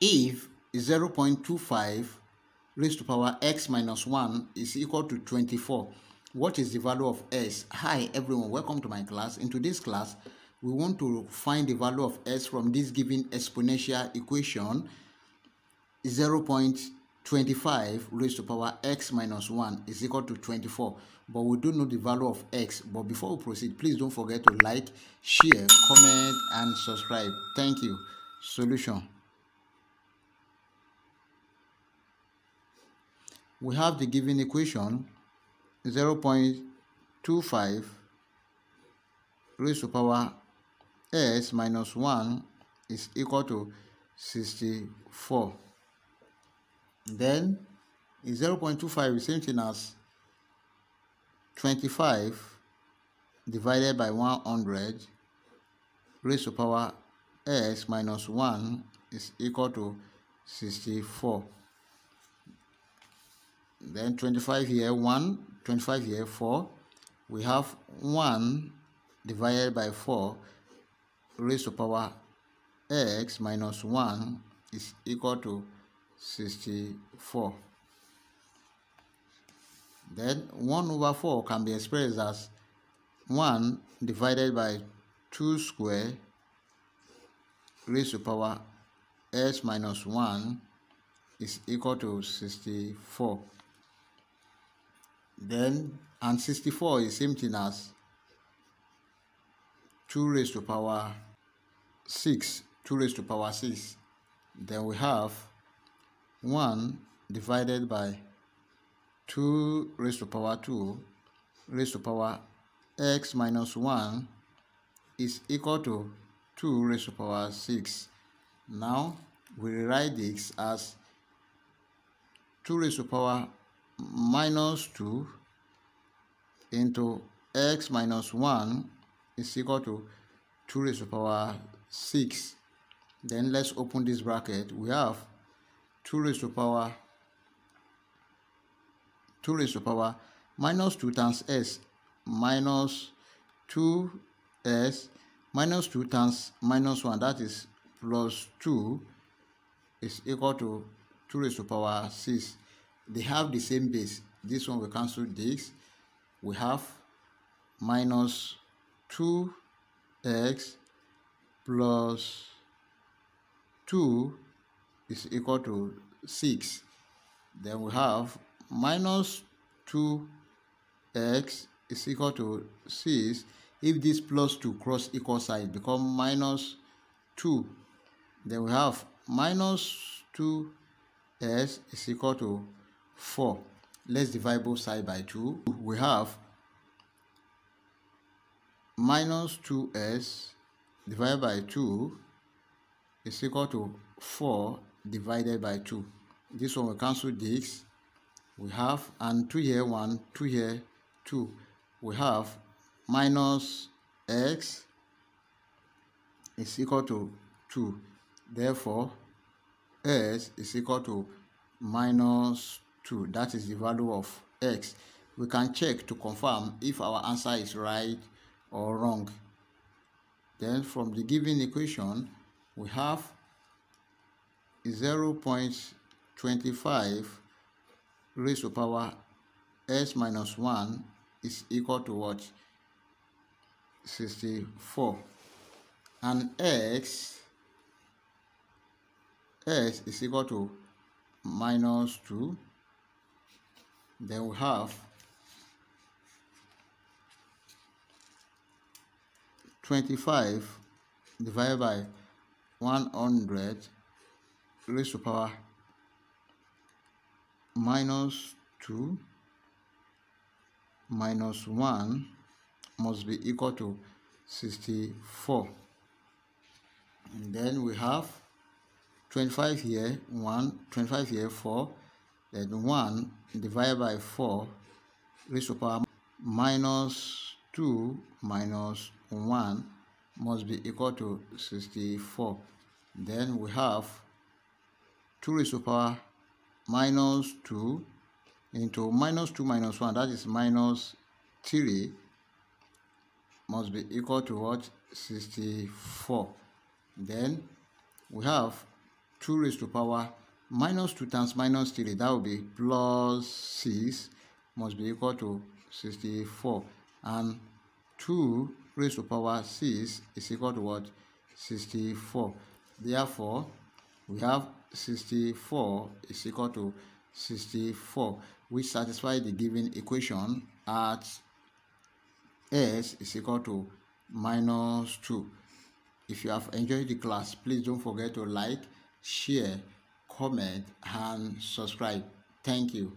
if 0.25 raised to power x minus 1 is equal to 24, what is the value of s? Hi everyone, welcome to my class. In today's class, we want to find the value of s from this given exponential equation. 0.25 raised to power x minus 1 is equal to 24 but we don't know the value of x. But before we proceed please don't forget to like share comment and subscribe. Thank you. Solution we have the given equation 0.25 raised to power s minus 1 is equal to 64 then 0.25 is same thing as 25 divided by 100 raised to power s minus 1 is equal to 64 then 25 here 1 25 here 4 we have 1 divided by 4 raised to power x minus 1 is equal to 64 then 1 over 4 can be expressed as 1 divided by 2 square raised to power s minus 1 is equal to 64 then and 64 is same thing as 2 raised to power 6 2 raised to power 6 then we have 1 divided by 2 raised to power 2 raised to power x minus 1 is equal to 2 raised to power 6 now we write this as 2 raised to power minus 2 into x minus 1 is equal to 2 raised to the power 6. Then let's open this bracket. We have 2 raised to the power 2 raised to the power minus 2 times s minus 2s minus 2 times minus 1 that is plus 2 is equal to 2 raised to the power 6 they have the same base. This one we cancel this. We have minus 2x plus 2 is equal to 6 then we have minus 2x is equal to 6 if this plus 2 cross equal sign become minus 2 then we have minus 2s is equal to 4. Let's divide both side by 2. We have minus 2s divided by 2 is equal to 4 divided by 2. This one will cancel this. We have, and 2 here 1, 2 here 2. We have minus x is equal to 2. Therefore, s is equal to minus 2 that is the value of x. We can check to confirm if our answer is right or wrong. Then from the given equation we have 0 0.25 raised to power s minus 1 is equal to what? 64 and x s is equal to minus 2 then we have 25 divided by 100 raised to power minus 2 minus 1 must be equal to 64 and then we have 25 here 1 25 here 4 then 1 divided by 4 raised to power minus 2 minus 1 must be equal to 64 then we have 2 raised to power minus 2 into minus 2 minus 1 that is minus 3 must be equal to what? 64 then we have 2 raised to power minus 2 times minus 3 that will be plus 6 must be equal to 64 and 2 raised to power 6 is equal to what? 64 therefore we have 64 is equal to 64 which satisfy the given equation at s is equal to minus 2 if you have enjoyed the class please don't forget to like share comment and subscribe. Thank you